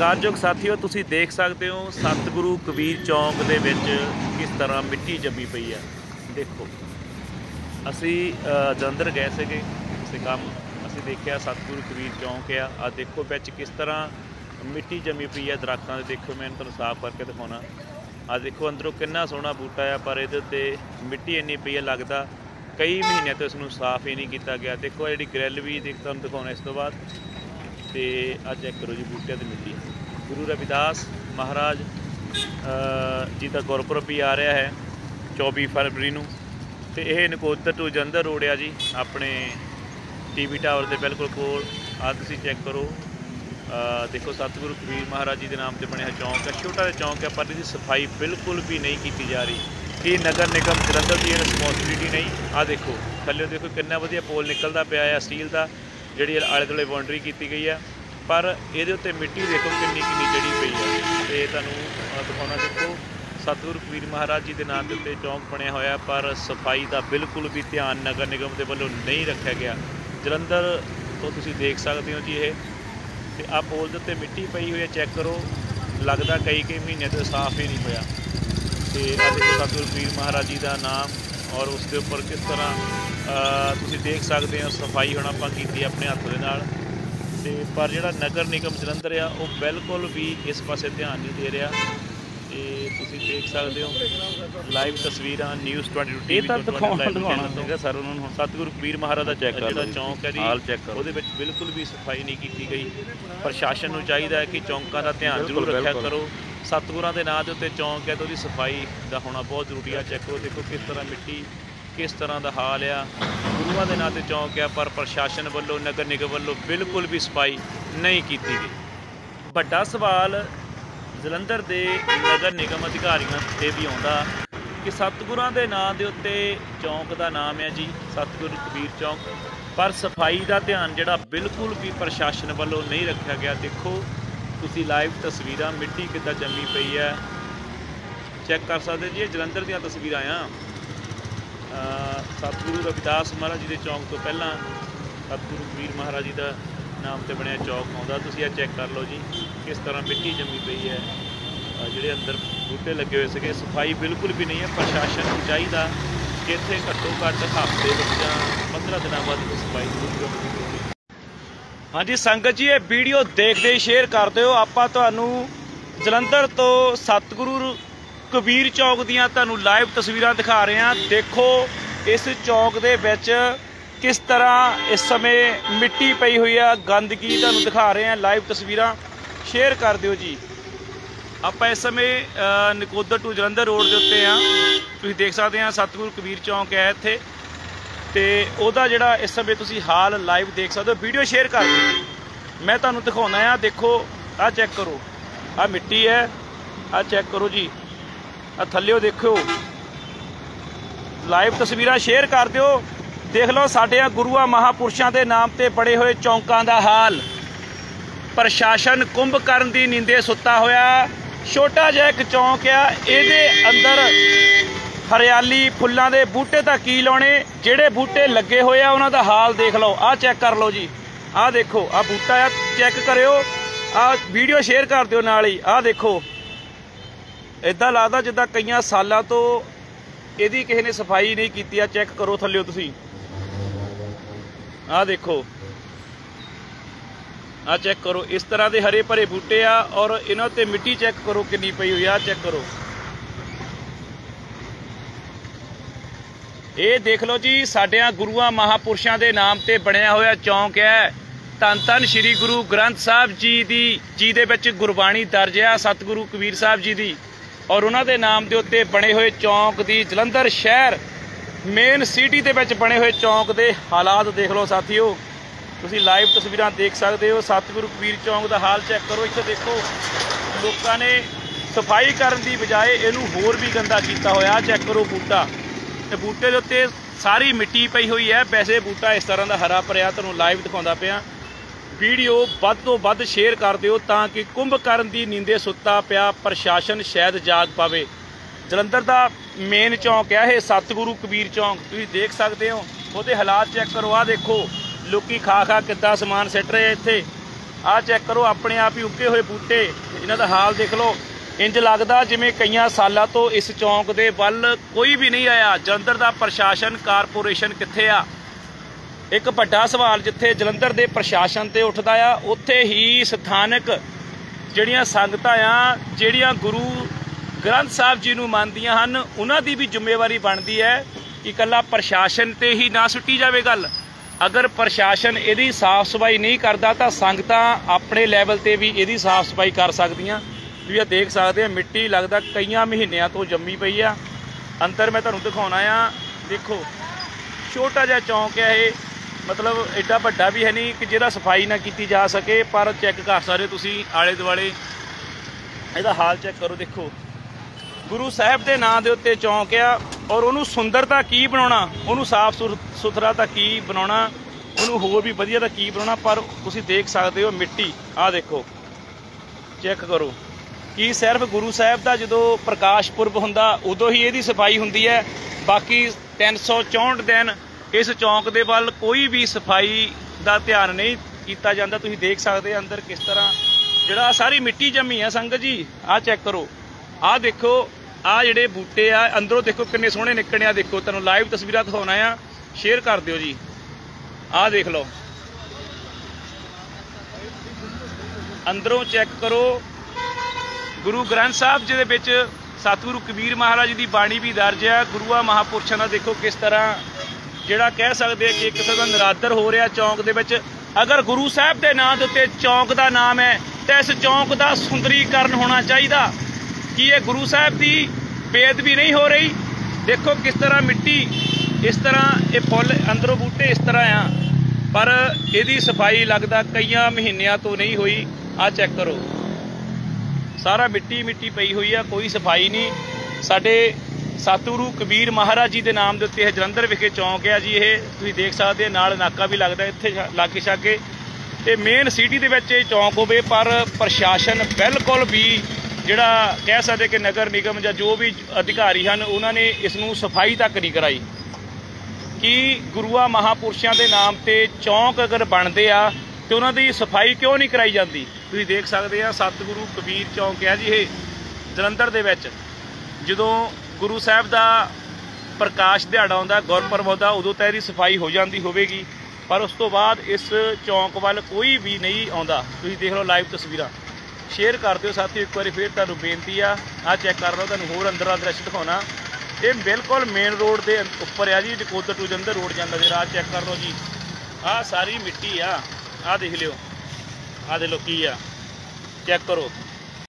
ਸਤਿਕਾਰਯੋਗ ਸਾਥੀਓ, ਤੁਸੀਂ ਦੇਖ ਸਕਦੇ ਹੋ ਸਤਿਗੁਰੂ ਕਬੀਰ ਚੌਂਕ ਦੇ ਵਿੱਚ ਕਿਸ ਤਰ੍ਹਾਂ ਮਿੱਟੀ ਜੰਮੀ ਪਈ ਆ। ਦੇਖੋ, ਅਸੀਂ ਜਲੰਧਰ ਗਏ ਸੀਗੇ ਕਿਸੇ ਕੰਮ, ਅਸੀਂ ਦੇਖਿਆ ਸਤਿਗੁਰੂ ਕਬੀਰ ਚੌਂਕ ਆ। ਆ ਦੇਖੋ ਵਿੱਚ ਕਿਸ ਤਰ੍ਹਾਂ ਮਿੱਟੀ ਜੰਮੀ ਪਈ ਆ, ਦਰਖਤਾਂ ਦੇ ਦੇਖੋ, ਮੈਂ ਤੁਹਾਨੂੰ ਸਾਫ਼ ਕਰਕੇ ਦਿਖਾਉਣਾ। ਆ ਦੇਖੋ, ਅੰਦਰੋਂ ਕਿੰਨਾ ਸੋਹਣਾ ਬੂਟਾ ਆ, ਪਰ ਇਹਦੇ ਉੱਤੇ ਮਿੱਟੀ ਇੰਨੀ ਪਈ ਆ, ਲੱਗਦਾ ਕਈ ਮਹੀਨਿਆਂ ਤੋਂ ਇਸ ਨੂੰ ਸਾਫ਼ ਹੀ ਨਹੀਂ ਕੀਤਾ ਗਿਆ। ਦੇਖੋ ਜਿਹੜੀ ਗ੍ਰਿਲ ਵੀ ਦੇਖ ਤੁਹਾਨੂੰ ਦਿਖਾਉਣਾ ਇਸ ਤੋਂ ਬਾਅਦ। ਤੇ ਆ ਚੈੱਕ ਕਰੋ ਜੀ ਬੂਟਿਆਂ ਦੀ ਮਿੱਟੀ ਗੁਰੂ ਰਵਿਦਾਸ ਮਹਾਰਾਜ ਜੀ ਦਾ ਗੁਰਪੁਰਬ ਵੀ ਆ ਰਿਹਾ ਹੈ 24 ਫਰਵਰੀ ਨੂੰ। ਤੇ ਇਹ ਨਕੋਦਰ ਟੂ ਜਲੰਧਰ ਰੋਡ ਆ ਜੀ, ਆਪਣੇ ਟੀਵੀ ਟਾਵਰ ਦੇ ਬਿਲਕੁਲ ਕੋਲ। ਆ ਤੁਸੀਂ ਚੈੱਕ ਕਰੋ। ਦੇਖੋ ਸਤਿਗੁਰੂ ਕਬੀਰ ਮਹਾਰਾਜ ਜੀ ਦੇ ਨਾਮ ਤੇ ਬਣਿਆ ਚੌਂਕ ਹੈ। ਛੋਟਾ ਜਿਹਾ ਚੌਂਕ ਹੈ, ਪਰ ਇਹਦੀ ਸਫ਼ਾਈ ਬਿਲਕੁਲ ਵੀ ਨਹੀਂ ਕੀਤੀ ਜਾ ਰਹੀ। ਇਹ ਨਗਰ ਨਿਗਮ ਜਲੰਧਰ ਦੀ ਰਿਸਪੌਂਸਿਬਿਲਿਟੀ ਨਹੀਂ। ਆ ਦੇਖੋ, ਥੱਲੇ ਦੇਖੋ ਕਿੰਨਾ ਵਧੀਆ ਪੋਲ ਨਿਕਲਦਾ ਪਿਆ ਆ ਸਟੀਲ ਦਾ। ਜਿਹੜੀ ਆਲੇ ਦੁਆਲੇ ਬਾਉਂਡਰੀ ਕੀਤੀ ਗਈ ਆ, ਪਰ ਇਹਦੇ ਉੱਤੇ ਮਿੱਟੀ ਦੇਖੋ ਕਿੰਨੀ ਕਿੰਨੀ ਜੜੀ ਪਈ ਹੈ ਤੇ ਤੁਹਾਨੂੰ ਦਿਖਾਉਣਾ ਦੇਖੋ, ਸਤਿਗੁਰੂ ਕਬੀਰ ਮਹਾਰਾਜ ਜੀ ਦੇ ਨਾਮ ਦੇ ਉੱਤੇ ਚੌਂਕ ਬਣਿਆ ਹੋਇਆ, ਪਰ ਸਫ਼ਾਈ ਦਾ ਬਿਲਕੁਲ ਵੀ ਧਿਆਨ ਨਗਰ ਨਿਗਮ ਦੇ ਵੱਲੋਂ ਨਹੀਂ ਰੱਖਿਆ ਗਿਆ। ਜਲੰਧਰ ਤੋਂ ਤੁਸੀਂ ਦੇਖ ਸਕਦੇ ਹੋ ਜੀ ਇਹ। ਤੇ ਆ ਪੋਲ ਦੇ ਉੱਤੇ ਮਿੱਟੀ ਪਈ ਹੋਈ ਹੈ ਚੈੱਕ ਕਰੋ। ਲੱਗਦਾ ਕਈ ਕਈ ਮਹੀਨੇ ਤੋਂ ਸਾਫ਼ ਹੀ ਨਹੀਂ ਹੋਇਆ। ਤੇ ਆ ਦੇਖੋ ਸਤਿਗੁਰੂ ਕਬੀਰ ਮਹਾਰਾਜ ਜੀ ਦਾ ਨਾਮ ਔਰ ਉਸ ਦੇ ਉੱਪਰ ਕਿਸ ਤਰ੍ਹਾਂ ਤੁਸੀਂ ਦੇਖ ਸਕਦੇ ਹੋ ਸਫ਼ਾਈ ਹੁਣ ਆਪਾਂ ਕੀਤੀ ਆਪਣੇ ਹੱਥ ਦੇ ਨਾਲ। ਤੇ ਪਰ ਜਿਹੜਾ ਨਗਰ ਨਿਗਮ ਜਲੰਧਰ ਆ ਉਹ ਬਿਲਕੁਲ ਵੀ ਇਸ ਪਾਸੇ ਧਿਆਨ ਨਹੀਂ ਦੇ ਰਿਹਾ। ਤੇ ਤੁਸੀਂ ਦੇਖ ਸਕਦੇ ਹੋ ਲਾਈਵ ਤਸਵੀਰਾਂ ਨਿਊਜ਼ 22 ਟੀਵੀ ਇਹ ਤਾਂ ਦਿਖਾਉਣਾ ਦਿਖਾਉਣਾ ਸੀਗਾ ਸਰ ਉਹਨਾਂ ਨੂੰ ਸਤਿਗੁਰੂ ਕਬੀਰ ਮਹਾਰਾਜ ਦਾ Check ਕਰ ਜਿਹੜਾ। ਚੌਂਕ ਹੈ ਜੀ। ਉਹਦੇ ਵਿੱਚ ਬਿਲਕੁਲ ਵੀ ਸਫ਼ਾਈ ਨਹੀਂ ਕੀਤੀ ਗਈ। ਪ੍ਰਸ਼ਾਸਨ ਨੂੰ ਚਾਹੀਦਾ ਹੈ ਕਿ ਚੌਂਕਾਂ ਦਾ ਧਿਆਨ ਜ਼ਰੂਰ ਰੱਖਿਆ। ਕਰੋ। ਸਤਿਗੁਰਾਂ ਦੇ ਨਾਂ ਦੇ ਉੱਤੇ ਚੌਂਕ ਹੈ ਤਾਂ ਉਹਦੀ ਸਫ਼ਾਈ ਦਾ ਹੋਣਾ ਬਹੁਤ ਜ਼ਰੂਰੀ ਆ। ਚੈੱਕ ਕਰੋ ਦੇਖੋ ਕਿਸ ਤਰ੍ਹਾਂ ਮਿੱਟੀ ਕਿਸ ਤਰ੍ਹਾਂ ਦਾ ਹਾਲ ਆ? ਗੁਰੂਆਂ ਦੇ ਨਾਂ ਤੇ ਚੌਂਕ ਆ, ਪਰ ਪ੍ਰਸ਼ਾਸਨ ਵੱਲੋਂ, ਨਗਰ ਨਿਗਮ ਵੱਲੋਂ ਬਿਲਕੁਲ ਵੀ ਸਫ਼ਾਈ ਨਹੀਂ ਕੀਤੀ ਗਈ। ਵੱਡਾ ਸਵਾਲ ਜਲੰਧਰ ਦੇ ਨਗਰ ਨਿਗਮ ਅਧਿਕਾਰੀਆਂ ਤੇ ਵੀ ਆਉਂਦਾ ਕਿ ਸਤਿਗੁਰਾਂ ਦੇ ਨਾਂ ਦੇ ਉੱਤੇ ਚੌਂਕ ਦਾ ਨਾਮ ਹੈ ਜੀ, ਸਤਿਗੁਰੂ ਕਬੀਰ ਚੌਂਕ। ਪਰ ਸਫ਼ਾਈ ਦਾ ਧਿਆਨ ਜਿਹੜਾ ਬਿਲਕੁਲ ਵੀ ਪ੍ਰਸ਼ਾਸਨ ਵੱਲੋਂ ਨਹੀਂ ਰੱਖਿਆ ਗਿਆ। ਦੇਖੋ, ਤੁਸੀਂ ਲਾਈਵ ਤਸਵੀਰਾਂ, ਮਿੱਟੀ ਕਿੱਦਾਂ ਜੰਮੀ ਪਈ ਹੈ। ਚੈੱਕ ਕਰ ਸਕਦੇ ਜੀ, ਇਹ ਜਲੰਧਰ ਦੀਆਂ ਤਸਵੀਰਾਂ ਆ। ਸਤਿਗੁਰੂ ਰਵਿਦਾਸ ਮਹਾਰਾਜ ਜੀ ਦੇ ਚੌਂਕ ਤੋਂ ਪਹਿਲਾਂ ਸਤਿਗੁਰੂ ਕਬੀਰ ਮਹਾਰਾਜ ਜੀ ਦਾ ਨਾਮ ਤੇ ਬਣਿਆ ਚੌਕ ਆਉਂਦਾ। ਤੁਸੀਂ ਇਹ ਚੈੱਕ ਕਰ ਲਓ ਜੀ, ਕਿਸ ਤਰ੍ਹਾਂ ਮਿੱਟੀ ਜੰਮੀ ਪਈ ਹੈ। ਜਿਹੜੇ ਅੰਦਰ ਬੂਟੇ ਲੱਗੇ ਹੋਏ ਸੀਗੇ, ਸਫ਼ਾਈ ਬਿਲਕੁਲ ਵੀ ਨਹੀਂ ਹੈ। ਪ੍ਰਸ਼ਾਸਨ ਨੂੰ ਚਾਹੀਦਾ ਕਿ ਇੱਥੇ ਘੱਟੋ ਘੱਟ ਹਫ਼ਤੇ ਵਿੱਚ ਜਾਂ 15 ਦਿਨਾਂ ਬਾਅਦ ਸਫ਼ਾਈ ਜ਼ਰੂਰ ਕਰਨੀ ਹਾਂਜੀ, ਸੰਗਤ ਜੀ, ਇਹ ਵੀਡੀਓ ਦੇਖਦੇ ਸ਼ੇਅਰ ਕਰ ਦਿਓ। ਆਪਾਂ ਤੁਹਾਨੂੰ ਜਲੰਧਰ ਤੋਂ ਸਤਿਗੁਰੂ ਕਬੀਰ ਚੌਕ ਦੀਆਂ ਤੁਹਾਨੂੰ ਲਾਈਵ ਤਸਵੀਰਾਂ ਦਿਖਾ ਰਹੇ ਹਾਂ। ਦੇਖੋ, ਇਸ ਚੌਕ ਦੇ ਵਿੱਚ ਕਿਸ ਤਰ੍ਹਾਂ ਇਸ ਸਮੇਂ ਮਿੱਟੀ ਪਈ ਹੋਈ ਆ। ਗੰਦਗੀ ਤੁਹਾਨੂੰ ਦਿਖਾ ਰਹੇ ਹਾਂ, ਲਾਈਵ ਤਸਵੀਰਾਂ। ਸ਼ੇਅਰ ਕਰ ਦਿਓ ਜੀ। ਆਪਾਂ ਇਸ ਸਮੇਂ ਨਕੋਦਰ ਟੂ ਜਲੰਧਰ ਰੋਡ ਦੇ ਉੱਤੇ ਆ ਤੁਸੀਂ ਦੇਖ ਸਕਦੇ ਆ ਸਤਿਗੁਰੂ ਕਬੀਰ ਚੌਂਕ ਹੈ ਇੱਥੇ। ਤੇ ਉਹਦਾ ਜਿਹੜਾ ਇਸ ਸਮੇਂ ਤੁਸੀਂ ਹਾਲ ਲਾਈਵ ਦੇਖ ਸਕਦੇ ਹੋ। ਵੀਡੀਓ ਸ਼ੇਅਰ ਕਰ ਦਿਓ। ਮੈਂ ਤੁਹਾਨੂੰ ਦਿਖਾਉਣਾ ਆ। ਦੇਖੋ ਆ ਚੈੱਕ ਕਰੋ। ਆ ਮਿੱਟੀ ਹੈ। ਆ ਚੈੱਕ ਕਰੋ ਜੀ। ਆ ਥੱਲਿਓ ਦੇਖਿਓ। ਲਾਈਵ ਤਸਵੀਰਾਂ ਸ਼ੇਅਰ ਕਰ ਦਿਓ। ਦੇਖ ਲਓ ਸਾਡੇ ਆ ਗੁਰੂਆਂ ਮਹਾਪੁਰਸ਼ਾਂ ਦੇ ਨਾਮ ਤੇ ਬੜੇ ਹੋਏ ਚੌਂਕਾਂ ਦਾ ਹਾਲ। ਪ੍ਰਸ਼ਾਸਨ ਕੁੰਭਕਰਨ ਦੀ ਨੀਂਦੇ ਸੁੱਤਾ ਹੋਇਆ। ਛੋਟਾ ਜਿਹਾ ਇੱਕ ਚੌਂਕ ਆ, ਇਹਦੇ ਅੰਦਰ ਹਰਿਆਲੀ ਫੁੱਲਾਂ ਦੇ ਬੂਟੇ ਤਾਂ ਕੀ ਲਾਉਣੇ? ਜਿਹੜੇ ਬੂਟੇ ਲੱਗੇ ਹੋਏ ਆ, ਉਹਨਾਂ ਦਾ ਹਾਲ ਦੇਖ ਲਓ। ਆਹ ਚੈੱਕ ਕਰ ਲਓ ਜੀ। ਆਹ ਦੇਖੋ, ਆਹ ਬੂਟਾ ਆ, ਚੈੱਕ ਕਰਿਓ। ਆਹ ਵੀਡੀਓ ਸ਼ੇਅਰ ਕਰ ਦਿਓ ਨਾਲ ਹੀ। ਆਹ ਦੇਖੋ। ਇਦਾਂ ਲੱਗਦਾ ਜਿੱਦਾਂ ਕਈਆਂ ਸਾਲਾਂ ਤੋਂ ਇਹਦੀ ਕਿਸੇ ਨੇ ਸਫ਼ਾਈ ਨਹੀਂ ਕੀਤੀ ਆ ਚੈੱਕ ਕਰੋ ਥੱਲਿਓ ਤੁਸੀਂ। ਆਹ ਦੇਖੋ। ਆ ਚੈੱਕ ਕਰੋ। ਇਸ ਤਰ੍ਹਾਂ ਦੇ ਹਰੇ ਭਰੇ ਬੂਟੇ ਆ ਔਰ ਇਹਨਾਂ ਤੇ ਮਿੱਟੀ ਚੈੱਕ ਕਰੋ ਕਿੰਨੀ ਪਈ ਹੋਈ ਆ ਚੈੱਕ ਕਰੋ। ਇਹ ਦੇਖ ਲਓ ਜੀ, ਸਾਡਿਆਂ ਗੁਰੂਆਂ ਮਹਾਪੁਰਸ਼ਾਂ ਦੇ ਨਾਮ ਤੇ ਬਣਿਆ ਹੋਇਆ ਚੌਂਕ ਹੈ। ਧੰਨ ਧੰਨ ਸ੍ਰੀ ਗੁਰੂ ਗ੍ਰੰਥ ਸਾਹਿਬ ਜੀ ਦੀ, ਜੀ ਦੇ ਵਿੱਚ ਗੁਰਬਾਣੀ ਦਰਜ ਆ, ਸਤਿਗੁਰੂ ਕਬੀਰ ਸਾਹਿਬ ਜੀ ਦੀ। ਔਰ ਉਹਨਾਂ ਦੇ ਨਾਮ ਦੇ ਉੱਤੇ ਬਣੇ ਹੋਏ ਚੌਂਕ ਦੀ ਜਲੰਧਰ ਸ਼ਹਿਰ ਮੇਨ ਸਿਟੀ ਦੇ ਵਿੱਚ ਬਣੇ ਹੋਏ ਚੌਂਕ ਦੇ ਹਾਲਾਤ ਦੇਖ ਲਓ ਸਾਥੀਓ। ਤੁਸੀਂ ਲਾਈਵ ਤਸਵੀਰਾਂ ਦੇਖ ਸਕਦੇ ਹੋ। ਸਤਿਗੁਰੂ ਕਬੀਰ ਚੌਂਕ ਦਾ ਹਾਲ ਚੈੱਕ ਕਰੋ। ਇੱਥੇ ਦੇਖੋ, ਲੋਕਾਂ ਨੇ ਸਫ਼ਾਈ ਕਰਨ ਦੀ ਬਜਾਏ ਇਹਨੂੰ ਹੋਰ ਵੀ ਗੰਦਾ ਕੀਤਾ ਹੋਇਆ। ਚੈੱਕ ਕਰੋ ਬੂਟਾ। ਤੇ ਬੂਟੇ ਦੇ ਉੱਤੇ ਸਾਰੀ ਮਿੱਟੀ ਪਈ ਹੋਈ ਹੈ। ਵੈਸੇ ਬੂਟਾ ਇਸ ਤਰ੍ਹਾਂ ਦਾ ਹਰਾ ਭਰਿਆ, ਤੁਹਾਨੂੰ ਲਾਈਵ ਦਿਖਾਉਂਦਾ ਪਿਆ। ਵੀਡੀਓ ਵੱਧ ਤੋਂ ਵੱਧ ਸ਼ੇਅਰ ਕਰ ਦਿਓ ਤਾਂ ਕਿ ਕੁੰਭਕਰਨ ਦੀ ਨੀਂਦੇ ਸੁੱਤਾ ਪਿਆ ਪ੍ਰਸ਼ਾਸਨ ਸ਼ਾਇਦ ਜਾਗ ਪਾਵੇ। ਜਲੰਧਰ ਦਾ ਮੇਨ ਚੌਂਕ ਹੈ ਇਹ, ਸਤਿਗੁਰੂ ਕਬੀਰ ਚੌਂਕ। ਤੁਸੀਂ ਦੇਖ ਸਕਦੇ ਹੋ, ਉਹਦੇ ਹਾਲਾਤ ਚੈੱਕ ਕਰੋ ਆ ਦੇਖੋ, ਲੋਕੀ ਖਾ ਖਾ ਕਿੱਦਾਂ ਸਮਾਨ ਸਿੱਟ ਰਹੇ ਇੱਥੇ। ਆਹ ਚੈੱਕ ਕਰੋ, ਆਪਣੇ ਆਪ ਹੀ ਉੱਗੇ ਹੋਏ ਬੂਟੇ, ਇਹਨਾਂ ਦਾ ਹਾਲ ਦੇਖ ਲਓ। ਇੰਜ ਲੱਗਦਾ ਜਿਵੇਂ ਕਈਆਂ ਸਾਲਾਂ ਤੋਂ ਇਸ ਚੌਂਕ ਦੇ ਵੱਲ ਕੋਈ ਵੀ ਨਹੀਂ ਆਇਆ। ਜਲੰਧਰ ਦਾ ਪ੍ਰਸ਼ਾਸਨ, ਕਾਰਪੋਰੇਸ਼ਨ ਕਿੱਥੇ ਆ? ਇੱਕ ਵੱਡਾ ਸਵਾਲ ਜਿੱਥੇ ਜਲੰਧਰ ਦੇ ਪ੍ਰਸ਼ਾਸਨ ਤੇ ਉੱਠਦਾ ਆ, ਉੱਥੇ ਹੀ ਸਥਾਨਕ ਜਿਹੜੀਆਂ ਸੰਗਤਾਂ ਆ, ਜਿਹੜੀਆਂ ਗੁਰੂ ਗ੍ਰੰਥ ਸਾਹਿਬ ਜੀ ਨੂੰ ਮੰਨਦੀਆਂ ਹਨ, ਉਹਨਾਂ ਦੀ ਵੀ ਜ਼ਿੰਮੇਵਾਰੀ ਬਣਦੀ ਹੈ ਕਿ ਇਕੱਲਾ ਪ੍ਰਸ਼ਾਸਨ ਤੇ ਹੀ ਨਾ ਸੁੱਟੀ ਜਾਵੇ ਗੱਲ। ਅਗਰ ਪ੍ਰਸ਼ਾਸਨ ਇਹਦੀ ਸਾਫ਼ ਸਫ਼ਾਈ ਨਹੀਂ ਕਰਦਾ ਤਾਂ ਸੰਗਤਾਂ ਆਪਣੇ ਲੈਵਲ ਤੇ ਵੀ ਇਹਦੀ ਸਾਫ਼ ਸਫ਼ਾਈ ਕਰ ਸਕਦੀਆਂ। ਤੁਸੀਂ ਇਹ ਦੇਖ ਸਕਦੇ ਆ, ਮਿੱਟੀ ਲੱਗਦਾ ਕਈਆਂ ਮਹੀਨਿਆਂ ਤੋਂ ਜੰਮੀ ਪਈ ਆ। ਅੰਦਰ ਮੈਂ ਤੁਹਾਨੂੰ ਦਿਖਾਉਣਾ ਆ, ਦੇਖੋ, ਛੋਟਾ ਜਿਹਾ ਚੌਂਕ ਹੈ ਇਹ। ਮਤਲਬ ਐਡਾ ਵੱਡਾ ਵੀ ਹੈ ਨਹੀਂ ਕਿ ਜਿਹਦਾ ਸਫ਼ਾਈ ਨਾ ਕੀਤੀ ਜਾ ਸਕੇ, ਪਰ ਚੈੱਕ ਕਰ ਸਕਦੇ ਹੋ ਤੁਸੀਂ ਆਲੇ ਦੁਆਲੇ ਇਹਦਾ ਹਾਲ ਚੈੱਕ ਕਰੋ, ਦੇਖੋ। ਗੁਰੂ ਸਾਹਿਬ ਦੇ ਨਾਂ ਦੇ ਉੱਤੇ ਚੌਂਕ ਆ ਔਰ ਉਹਨੂੰ ਸੁੰਦਰਤਾ ਕੀ ਬਣਾਉਣਾ? ਉਹਨੂੰ ਸਾਫ਼ ਸੁਰ- ਸੁਥਰਾ ਤਾਂ ਕੀ ਬਣਾਉਣਾ? ਉਹਨੂੰ ਹੋਰ ਵੀ ਵਧੀਆ ਤਾਂ ਕੀ ਬਣਾਉਣਾ? ਪਰ ਤੁਸੀਂ ਦੇਖ ਸਕਦੇ ਹੋ ਮਿੱਟੀ। ਆਹ ਦੇਖੋ। ਚੈੱਕ ਕਰੋ। ਕੀ ਸਿਰਫ ਗੁਰੂ ਸਾਹਿਬ ਦਾ ਜਦੋਂ ਪ੍ਰਕਾਸ਼ ਪੁਰਬ ਹੁੰਦਾ, ਉਦੋਂ ਹੀ ਇਹਦੀ ਸਫ਼ਾਈ ਹੁੰਦੀ ਹੈ। ਬਾਕੀ 364 ਦਿਨ ਇਸ ਚੌਂਕ ਦੇ ਵੱਲ ਕੋਈ ਵੀ ਸਫ਼ਾਈ ਦਾ ਧਿਆਨ ਨਹੀਂ ਕੀਤਾ ਜਾਂਦਾ। ਤੁਸੀਂ ਦੇਖ ਸਕਦੇ ਅੰਦਰ ਕਿਸ ਤਰ੍ਹਾਂ ਜਿਹੜਾ ਸਾਰੀ ਮਿੱਟੀ ਜੰਮੀ ਹੈ ਸੰਗਤ ਜੀ, ਆਹ ਚੈੱਕ ਕਰੋ। ਆਹ ਦੇਖੋ, ਆਹ ਜਿਹੜੇ ਬੂਟੇ ਆ, ਅੰਦਰੋਂ ਦੇਖੋ ਕਿੰਨੇ ਸੋਹਣੇ ਨਿਕਲਣੇ ਆ। ਦੇਖੋ, ਤੁਹਾਨੂੰ ਲਾਈਵ ਤਸਵੀਰਾਂ ਦਿਖਾਉਣਾ ਆ ਸ਼ੇਅਰ ਕਰ ਦਿਓ ਜੀ। ਆਹ ਦੇਖ ਲਓ। ਅੰਦਰੋਂ ਚੈੱਕ ਕਰੋ। ਗੁਰੂ ਗ੍ਰੰਥ ਸਾਹਿਬ ਜੀ ਦੇ ਵਿੱਚ ਸਤਿਗੁਰੂ ਕਬੀਰ ਮਹਾਰਾਜ ਜੀ ਦੀ ਬਾਣੀ ਵੀ ਦਰਜ ਹੈ ਗੁਰੂਆਂ ਮਹਾਪੁਰਸ਼ਾਂ ਦਾ ਦੇਖੋ ਕਿਸ ਤਰ੍ਹਾਂ ਜਿਹੜਾ ਕਹਿ ਸਕਦੇ ਆ ਕਿ ਇੱਕ ਕਿਸਮ ਦਾ ਨਰਾਦਰ ਹੋ ਰਿਹਾ ਚੌਂਕ ਦੇ ਵਿੱਚ। ਅਗਰ ਗੁਰੂ ਸਾਹਿਬ ਦੇ ਨਾਂ ਦੇ ਉੱਤੇ ਚੌਂਕ ਦਾ ਨਾਮ ਹੈ, ਤਾਂ ਇਸ ਚੌਂਕ ਦਾ ਸੁੰਦਰੀਕਰਨ ਹੋਣਾ ਚਾਹੀਦਾ। ਕਿ ਇਹ ਗੁਰੂ ਸਾਹਿਬ ਦੀ ਬੇਅਦਬੀ ਨਹੀਂ ਹੋ ਰਹੀ? ਦੇਖੋ ਕਿਸ ਤਰ੍ਹਾਂ ਮਿੱਟੀ, ਇਸ ਤਰ੍ਹਾਂ ਇਹ ਫੁੱਲ ਅੰਦਰੋਂ ਬੂਟੇ ਇਸ ਤਰ੍ਹਾਂ ਆ। ਪਰ ਇਹਦੀ ਸਫ਼ਾਈ ਲੱਗਦਾ ਕਈਆਂ ਮਹੀਨਿਆਂ ਤੋਂ ਨਹੀਂ ਹੋਈ। ਆ ਚੈੱਕ ਕਰੋ। ਸਾਰਾ ਮਿੱਟੀ ਮਿੱਟੀ ਪਈ ਹੋਈ ਆ, ਕੋਈ ਸਫ਼ਾਈ ਨਹੀਂ। ਸਾਡੇ ਸਤਿਗੁਰੂ ਕਬੀਰ ਮਹਾਰਾਜ ਜੀ ਦੇ ਨਾਮ ਦੇ ਉੱਤੇ ਇਹ ਜਲੰਧਰ ਵਿਖੇ ਚੌਂਕ ਆ ਜੀ, ਇਹ ਤੁਸੀਂ ਦੇਖ ਸਕਦੇ ਨਾਲ ਨਾਕਾ ਵੀ ਲੱਗਦਾ ਇੱਥੇ ਸ਼ਾ- ਲਾਗੇ ਛਾਗੇ। ਤੇ ਮੇਨ ਸਿਟੀ ਦੇ ਵਿੱਚ ਇਹ ਚੌਂਕ ਹੋਵੇ, ਪਰ ਪ੍ਰਸ਼ਾਸਨ ਬਿਲਕੁਲ ਵੀ ਜਿਹੜਾ ਕਹਿ ਸਕਦੇ ਕਿ ਨਗਰ ਨਿਗਮ ਜਾਂ ਜੋ ਵੀ ਅਧਿਕਾਰੀ ਹਨ, ਉਹਨਾਂ ਨੇ ਇਸ ਨੂੰ ਸਫ਼ਾਈ ਤੱਕ ਨਹੀਂ ਕਰਾਈ। ਕਿ ਗੁਰੂਆਂ ਮਹਾਪੁਰਸ਼ਾਂ ਦੇ ਨਾਮ ਤੇ ਚੌਂਕ ਅਗਰ ਬਣਦੇ ਆ, ਤੇ ਉਹਨਾਂ ਦੀ ਸਫ਼ਾਈ ਕਿਉਂ ਨਹੀਂ ਕਰਾਈ ਜਾਂਦੀ? ਤੁਸੀਂ ਦੇਖ ਸਕਦੇ ਆ, ਸਤਿਗੁਰੂ ਕਬੀਰ ਚੌਂਕ ਹੈ ਜੀ ਇਹ ਜਲੰਧਰ ਦੇ ਵਿੱਚ। ਜਦੋਂ ਗੁਰੂ ਸਾਹਿਬ ਦਾ ਪ੍ਰਕਾਸ਼ ਦਿਹਾੜਾ ਆਉਂਦਾ ਗੁਰਪੁਰਬ ਆਉਂਦਾ ਉਦੋਂ ਤਾਂ ਇਹਦੀ ਸਫ਼ਾਈ ਹੋ ਜਾਂਦੀ ਹੋਵੇਗੀ। ਪਰ ਉਸ ਤੋਂ ਬਾਅਦ ਇਸ ਚੌਂਕ ਵੱਲ ਕੋਈ ਵੀ ਨਹੀਂ ਆਉਂਦਾ। ਤੁਸੀਂ ਦੇਖ ਲਓ ਲਾਈਵ ਤਸਵੀਰਾਂ। ਸ਼ੇਅਰ ਕਰ ਦਿਓ ਸਾਥੀਓ, ਇੱਕ ਵਾਰੀ ਫੇਰ ਤੁਹਾਨੂੰ ਬੇਨਤੀ ਆ ਆ ਚੈੱਕ ਕਰ ਲਓ, ਤੁਹਾਨੂੰ ਹੋਰ ਅੰਦਰ ਦਾ ਦ੍ਰਿਸ਼ ਦਿਖਾਉਣਾ। ਇਹ ਬਿਲਕੁਲ ਮੇਨ ਰੋਡ ਦੇ ਉੱਪਰ ਆ ਜੀ ਨਕੋਦਰ ਟੂ ਜਲੰਧਰ ਰੋਡ ਜਾਂਦਾ ਜੀ ਰਾਹ ਚੈੱਕ ਕਰ ਲਓ ਜੀ। ਆਹ ਸਾਰੀ ਮਿੱਟੀ ਆ, ਆਹ ਦੇਖ ਲਿਓ। ਆਹ ਦੇ ਲੋ ਕੀ ਆ। ਚੈੱਕ ਕਰੋ।